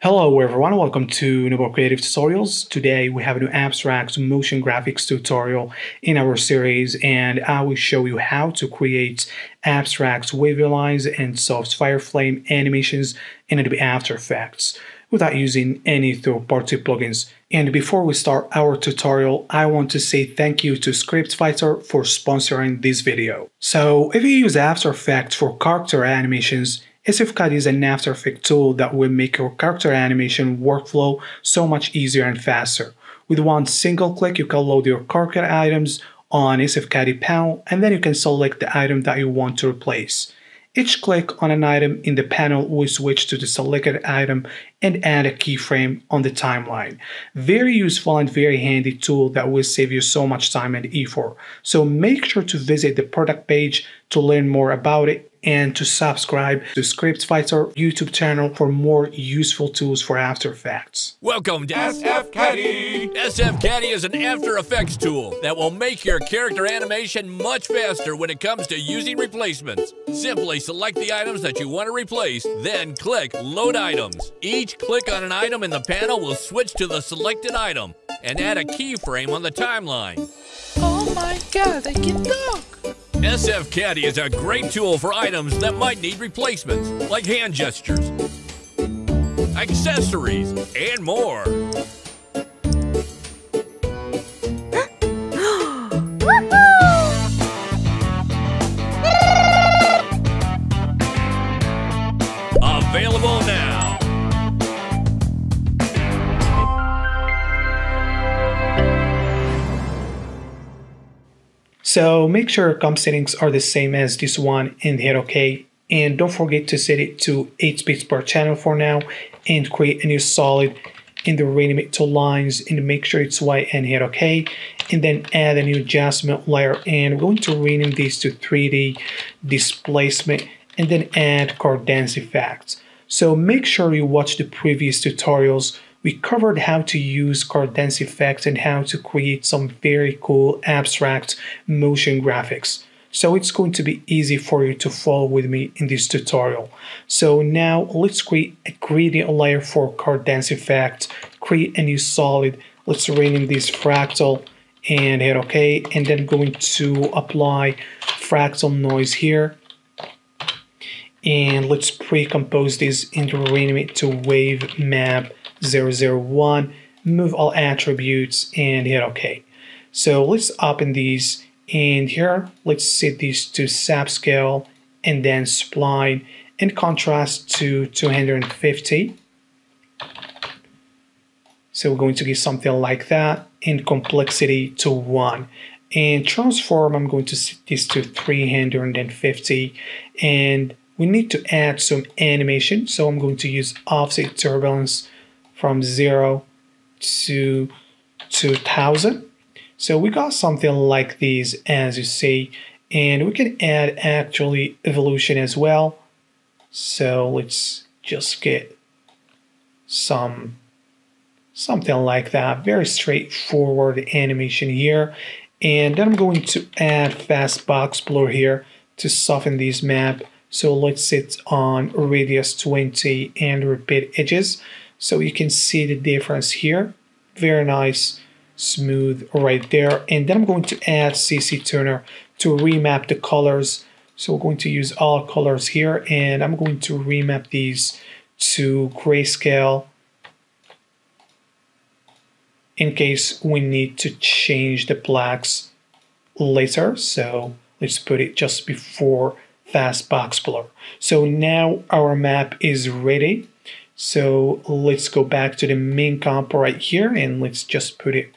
Hello everyone, welcome to Noble Kreative Tutorials. Today we have a new abstract motion graphics tutorial in our series and I will show you how to create abstract wavy lines and soft fiery flame animations in Adobe After Effects without using any third-party plugins. And before we start our tutorial, I want to say thank you to ScriptFighter for sponsoring this video. So if you use After Effects for character animations, SF Caddy is an After Effects tool that will make your character animation workflow so much easier and faster. With one single click, you can load your character items on SF Caddy panel and then you can select the item that you want to replace. Each click on an item in the panel will switch to the selected item and add a keyframe on the timeline. Very useful and very handy tool that will save you so much time and effort. So make sure to visit the product page to learn more about it and to subscribe to ScriptFighter YouTube channel for more useful tools for After Effects. Welcome to SF Caddy. SF Caddy is an After Effects tool that will make your character animation much faster when it comes to using replacements. Simply select the items that you want to replace, then click Load Items. Each click on an item in the panel will switch to the selected item and add a keyframe on the timeline. Oh my god, I can talk! SF Caddy is a great tool for items that might need replacements, like hand gestures, accessories, and more. So make sure comp settings are the same as this one and hit OK. And don't forget to set it to 8 bits per channel for now and create a new solid in the reanimate to lines and make sure it's white and hit OK. And then add a new adjustment layer and we're going to rename this to 3D displacement and then add cadence effects. So make sure you watch the previous tutorials we covered how to use cadence effects and how to create some very cool abstract motion graphics. So it's going to be easy for you to follow with me in this tutorial. So now let's create a gradient layer for cadence effect, create a new solid. Let's rename this fractal and hit OK. And then going to apply fractal noise here. And let's pre-compose this and rename to wave map 001, move all attributes and hit OK. So let's open these and here let's set these to subscale and then spline and contrast to 250. So we're going to give something like that and complexity to 1. And transform, I'm going to set this to 350 and we need to add some animation. So I'm going to use offset turbulence from 0 to 2000. So we got something like these as you see and we can add actually evolution as well. So let's just get some something like that very straightforward animation here and then I'm going to add fast box blur here to soften this map so let's sit on radius 20 and repeat edges so you can see the difference here. Very nice, smooth right there. And then I'm going to add CC Toner to remap the colors. So we're going to use all colors here and I'm going to remap these to grayscale in case we need to change the blacks later. So let's put it just before fast box blur. So now our map is ready. So let's go back to the main comp right here and let's just put it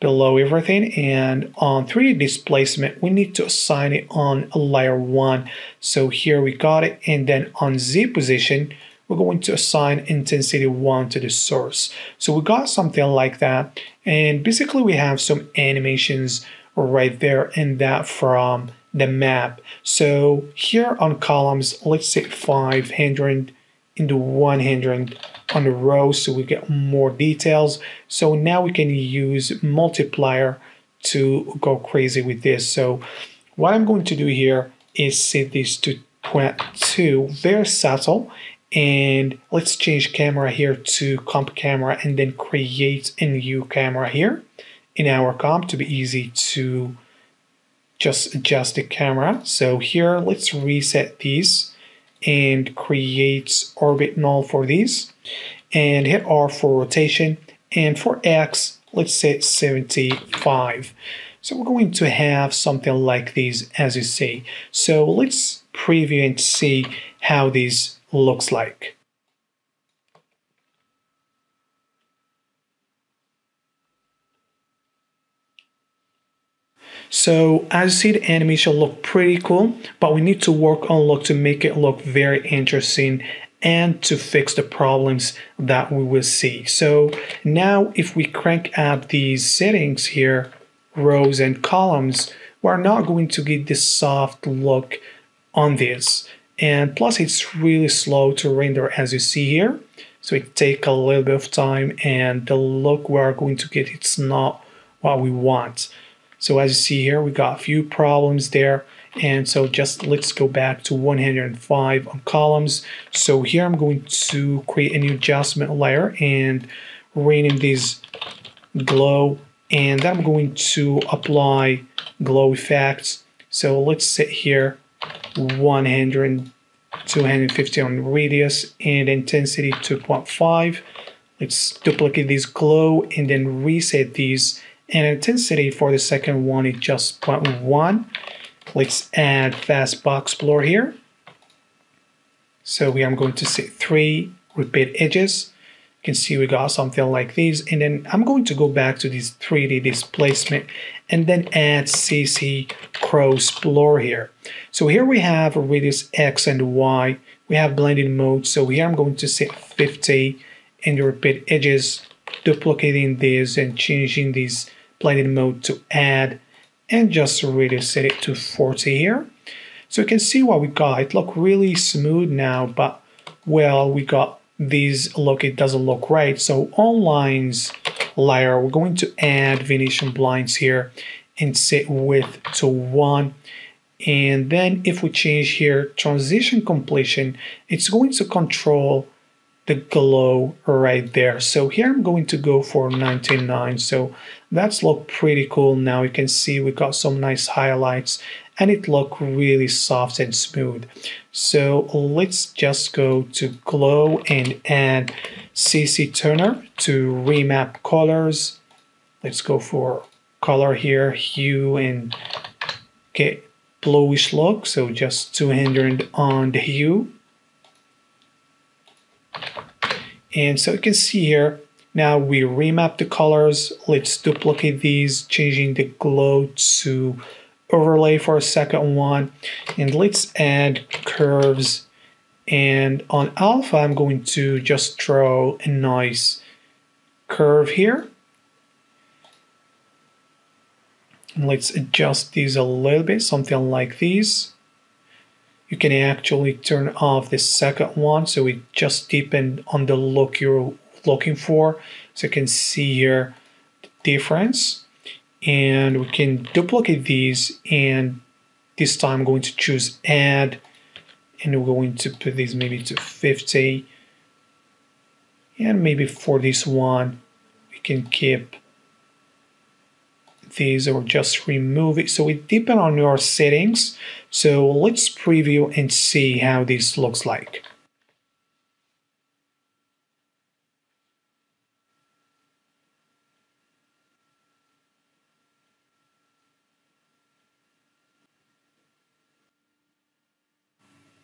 below everything. And on 3D displacement we need to assign it on layer 1 so here we got it. And then on Z position we're going to assign intensity 1 to the source. So we got something like that. And basically we have some animations right there and that from the map so here on columns let's say 500 into 100 on the row so we get more details. So now we can use multiplier to go crazy with this. So what I'm going to do here is set this to 22, very subtle, and let's change camera here to comp camera and then create a new camera here in our comp to be easy to just adjust the camera. So here, let's reset these and create orbit null for these and hit R for rotation and for X, let's set 75. So we're going to have something like this as you see. So let's preview and see how this looks like. So as you see, the animation look pretty cool, but we need to work on look to make it look very interesting and to fix the problems that we will see. So now if we crank up these settings here, rows and columns, we're not going to get this soft look on this. And plus it's really slow to render as you see here. So it take a little bit of time and the look we are going to get, it's not what we want. So as you see here, we got a few problems there. And so just let's go back to 105 on columns. So here I'm going to create a new adjustment layer and rename this glow. And I'm going to apply glow effects. So let's set here 100, 250 on radius and intensity 2.5. Let's duplicate this glow and then reset these. And intensity for the second one is just 0.1. Let's add fast box blur here. So we are going to set three repeat edges. You can see we got something like this. And then I'm going to go back to this 3D displacement and then add CC cross blur here. So here we have radius X and Y. We have blending mode. So here I'm going to set 50 and repeat edges, duplicating this and changing blending mode to add and just really set it to 40 here. So you can see what we got. It look really smooth now, but well, we got these look, it doesn't look right. So on lines layer, we're going to add Venetian blinds here and set width to one. And then if we change here transition completion, it's going to control the glow right there. So here I'm going to go for 99. So that's look pretty cool now. You can see we got some nice highlights and it look really soft and smooth. So let's just go to glow and add CC Toner to remap colors. Let's go for color here, hue and get bluish look. So just 200 on the hue. And so you can see here, now we remap the colors. Let's duplicate these, changing the glow to overlay for a second one. And let's add curves. And on alpha, I'm going to just draw a nice curve here. And let's adjust these a little bit, something like these you can actually turn off the second one so it just depends on the look you're looking for. So you can see here the difference and we can duplicate these and this time I'm going to choose add and we're going to put these maybe to 50 and maybe for this one we can keep these or just remove it. So it depends on your settings. So let's preview and see how this looks like.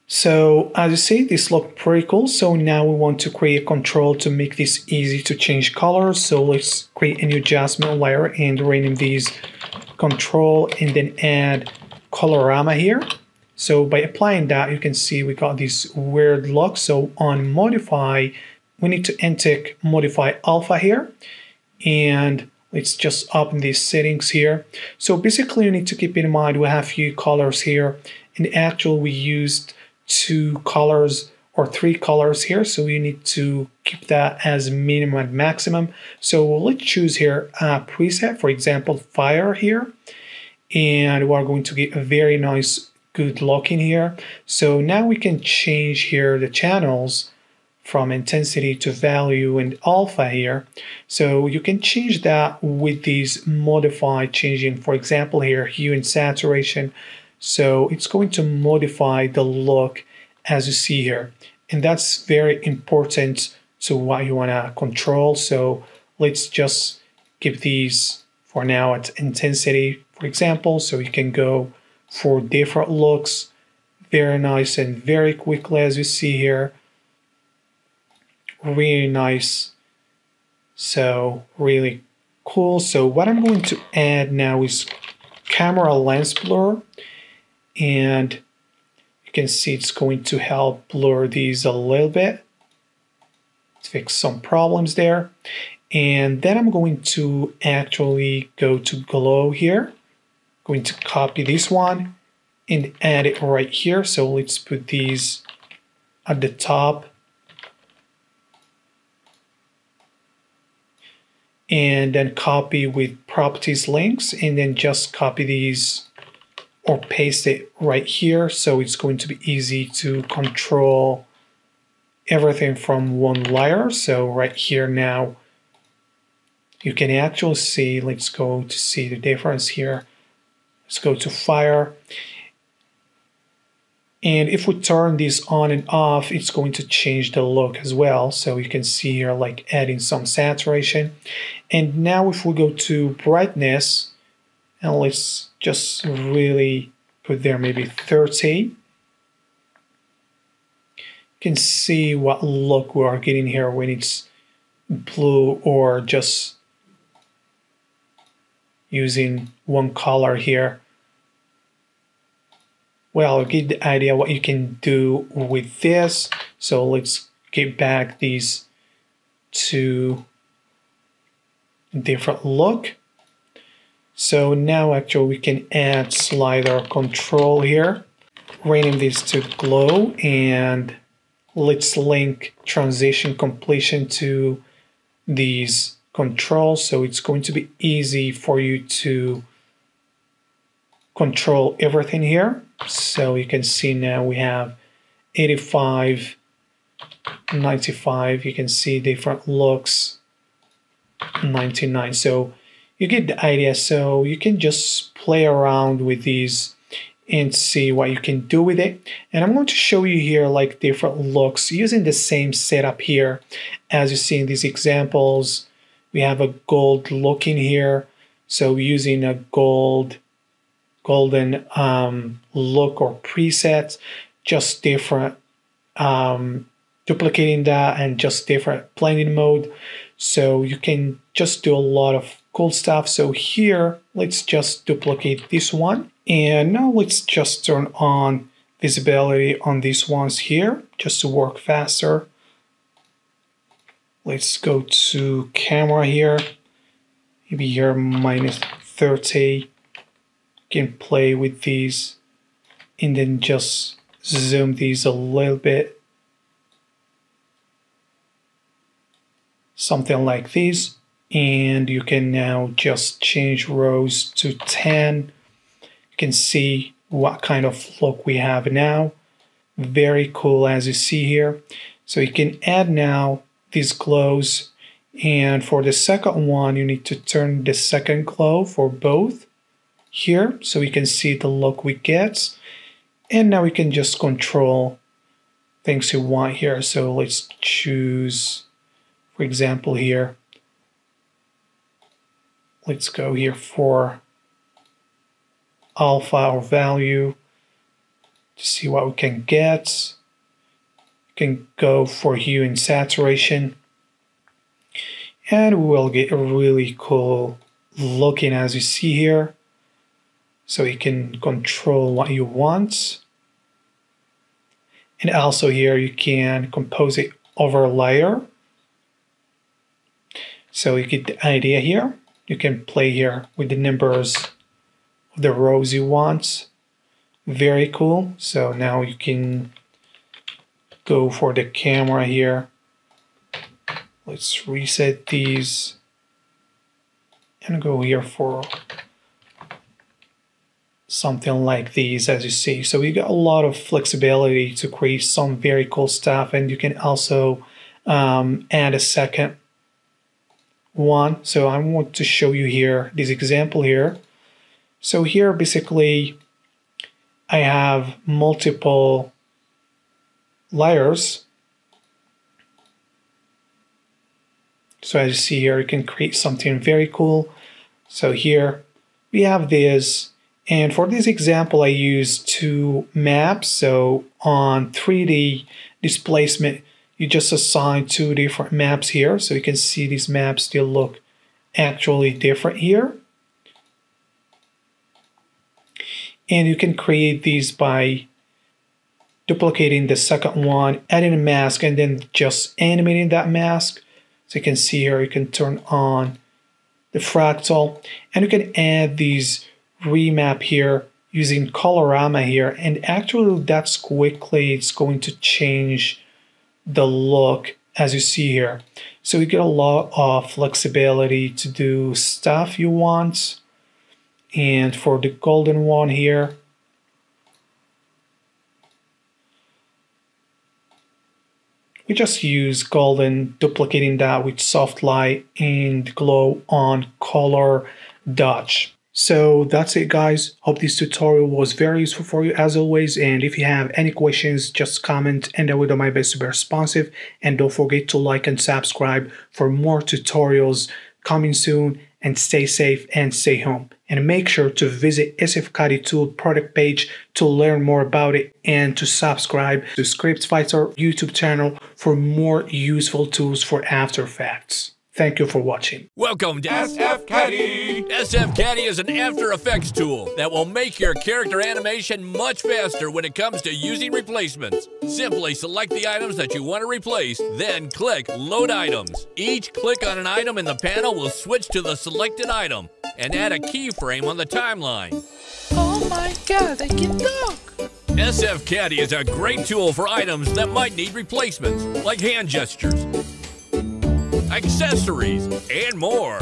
So as you see, this look pretty cool. So now we want to create a control to make this easy to change colors. So let's create a new adjustment layer and rename these control and then add colorama here. So by applying that, you can see we got this weird look. So on modify, we need to enter modify alpha here. And let's just open these settings here. So basically you need to keep in mind we have few colors here. In actual, we used two colors or three colors here so you need to keep that as minimum and maximum so let's choose here a preset for example fire here and we're going to get a very nice good look in here so now we can change here the channels from intensity to value and alpha here. So you can change that with these modified changing, for example, here, hue and saturation. So it's going to modify the look as you see here. And that's very important to what you want to control. So let's just keep these for now at intensity, for example. So you can go for different looks very nice and very quickly as you see here really nice so really cool so what I'm going to add now is camera lens blur and you can see it's going to help blur these a little bit fix some problems there and then I'm going to actually go to glow here going to copy this one and add it right here. So let's put these at the top. And then copy with properties links and then just copy these or paste it right here. So it's going to be easy to control everything from one layer. So right here now, you can actually see, let's go to see the difference here. Let's go to fire and if we turn this on and off, it's going to change the look as well. So you can see here like adding some saturation. And now if we go to brightness, and let's just really put there maybe 30. You can see what look we are getting here when it's blue or just using one color here well, get the idea what you can do with this. So let's get back these to different look. So now actually we can add slider control here, rename this to glow and let's link transition completion to these controls. So it's going to be easy for you to control everything here. So you can see now we have 85, 95. You can see different looks, 99. So you get the idea. So you can just play around with these and see what you can do with it. And I'm going to show you here like different looks using the same setup here. As you see in these examples, we have a gold look in here. So using a gold golden um, look or presets, just different um, duplicating that and just different blending mode. So you can just do a lot of cool stuff. So here, let's just duplicate this one. And now let's just turn on visibility on these ones here, just to work faster. Let's go to camera here, maybe here minus 30 can play with these and then just zoom these a little bit something like this and you can now just change rows to 10 you can see what kind of look we have now very cool as you see here so you can add now these glows and for the second one you need to turn the second glow for both here so we can see the look we get. And now we can just control things we want here. So let's choose, for example, here. Let's go here for alpha or value to see what we can get. Can go for hue and saturation. And we will get a really cool looking as you see here so you can control what you want. And also here you can compose it over layer. So you get the idea here. You can play here with the numbers of the rows you want. Very cool. So now you can go for the camera here. Let's reset these and go here for something like these as you see. So you got a lot of flexibility to create some very cool stuff and you can also um, add a second one. So I want to show you here this example here. So here basically I have multiple layers. So as you see here, you can create something very cool. So here we have this and for this example, I use two maps. So on 3D displacement, you just assign two different maps here. So you can see these maps still look actually different here. And you can create these by duplicating the second one, adding a mask, and then just animating that mask. So you can see here, you can turn on the fractal, and you can add these remap here using colorama here and actually that's quickly it's going to change the look as you see here. So you get a lot of flexibility to do stuff you want. And for the golden one here we just use golden duplicating that with soft light and glow on color dodge so that's it guys. Hope this tutorial was very useful for you as always and if you have any questions just comment and I will do my best to be responsive and don't forget to like and subscribe for more tutorials coming soon and stay safe and stay home. And make sure to visit SF Tool product page to learn more about it and to subscribe to Script Fighter YouTube channel for more useful tools for After Effects. Thank you for watching. Welcome to SF Caddy. SF Caddy is an After Effects tool that will make your character animation much faster when it comes to using replacements. Simply select the items that you want to replace, then click Load Items. Each click on an item in the panel will switch to the selected item and add a keyframe on the timeline. Oh my god, I can talk! SF Caddy is a great tool for items that might need replacements, like hand gestures, accessories, and more.